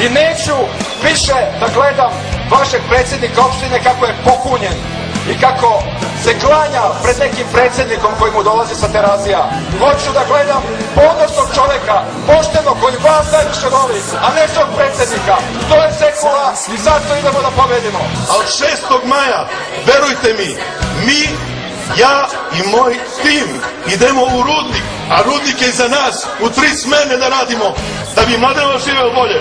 i neću više da gledam vašeg predsjednika opštine kako je pokunjen i kako se klanja pred nekim predsjednikom koji mu dolazi sa terazija. Hoću da gledam ponosnog čovjeka, pošteno koji vas najviše voli, a ne svog predsjednika. To je sekula i zato idemo da pobedimo. Ali 6. maja, verujte mi, mi ja i moj tim idemo u rudnik, a rudnik je iza nas, u tri smene da radimo, da bi mladeno živeo bolje.